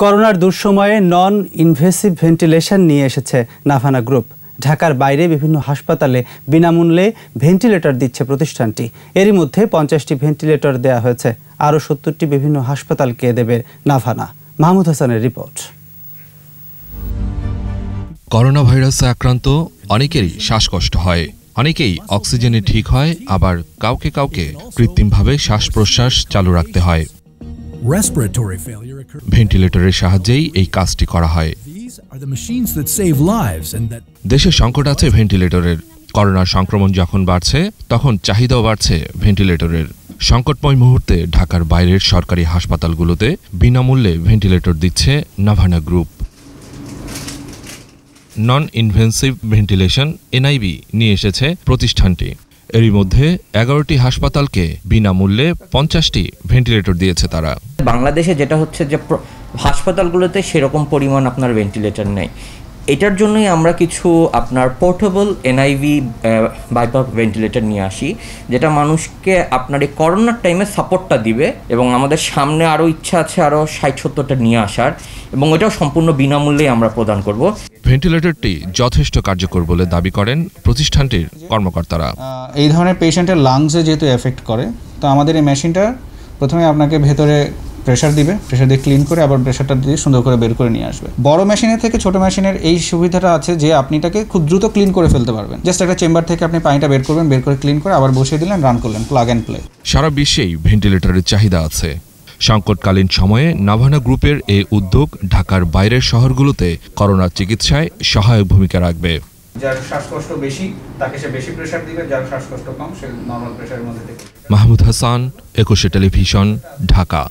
করোনার দুঃসময়ে non invasive ventilation নিয়ে এসেছে নাভানা গ্রুপ ঢাকার বাইরে বিভিন্ন হাসপাতালে বিনামূল্যে ভেন্টিলেটর দিচ্ছে প্রতিষ্ঠানটি। এরই মধ্যে পঞ্চাশটি ভেন্টিলেটর দেওয়া হয়েছে। আরও সত্তরটি বিভিন্ন হাসপাতালকে দেবে নাভানা। মাহমুদ হাসানের রিপোর্ট। করোনা ভাইরাসে আক্রান্ত অনেকেরই শ্বাসকষ্ট হয়। অনেকেই অক্সিজেনে ঠিক হয়, আবার কাউকে কাউকে কৃত্রিমভাবে শ্বাস প্রশ্বাস চালু রাখতে হয়. ভেন্টিলেটরের সাহায্যেই এই কাজটি করা হয়। দেশে সংকট আছে ভেন্টিলেটরের করোনার সংক্রমণ যখন বাড়ছে তখন চাহিদাও বাড়ছে ভেন্টিলেটরের সংকটময় মুহূর্তে ঢাকার বাইরের সরকারি হাসপাতালগুলোতে বিনামূল্যে ভেন্টিলেটর দিচ্ছে Navana group non invasive ventilation NIV নিয়ে এসেছে প্রতিষ্ঠানটি। এরই মধ্যে এগারোটি হাসপাতালকে বিনামূল্যে পঞ্চাশটি ভেন্টিলেটর দিয়েছে তারা। বাংলাদেশে যেটা হচ্ছে যে হাসপাতালগুলোতে সেরকম পরিমাণ আপনার ভেন্টিলেটর নেই। এটার জন্যই আমরা কিছু আপনার পোর্টেবল এনআইভি বাইপাপ ভেন্টিলেটর নিয়ে আসি, যেটা মানুষকে আপনার এই করোনার টাইমে সাপোর্টটা দিবে এবং আমাদের সামনে আরও ইচ্ছা আছে আরও ষাট সত্তরটা নিয়ে আসার এবং ওটাও সম্পূর্ণ বিনামূল্যেই আমরা প্রদান করব। ভেন্টিলেটরটি যথেষ্ট কার্যকর বলে দাবি করেন প্রতিষ্ঠানটির কর্মকর্তারা। এই ধরনের পেশেন্টের লাংসে যেহেতু এফেক্ট করে তো আমাদের এই মেশিনটা প্রথমে আপনাকে ভেতরে প্রেশার দিবে প্রেশার দিয়ে ক্লিন করে আবার প্রেশারটা দিয়ে সুন্দর করে বের করে নিয়ে আসবে। বড় মেশিনের থেকে ছোট মেশিনের এই সুবিধাটা আছে যে আপনি এটাকে খুব দ্রুত ক্লিন করে ফেলতে পারবেন। জাস্ট একটা চেম্বার থেকে আপনি পানিটা বের করবেন বের করে ক্লিন করে আবার বসিয়ে দিলেন রান করলেন প্লাগ অ্যান্ড প্লে। সারা বিশ্বেই ভেন্টিলেটরের চাহিদা আছে। সংকটকালীন সময়ে নাভানা গ্রুপের এই উদ্যোগ ঢাকার বাইরের শহরগুলোতে করোনার চিকিৎসায় সহায়ক ভূমিকা রাখবে। যার শ্বাসকষ্ট বেশি তাকে সে বেশি প্রেশার দিবে যার শ্বাসকষ্ট কম সে নর্মাল প্রেশারের মধ্যে মাহমুদ হাসান একুশে টেলিভিশন ঢাকা।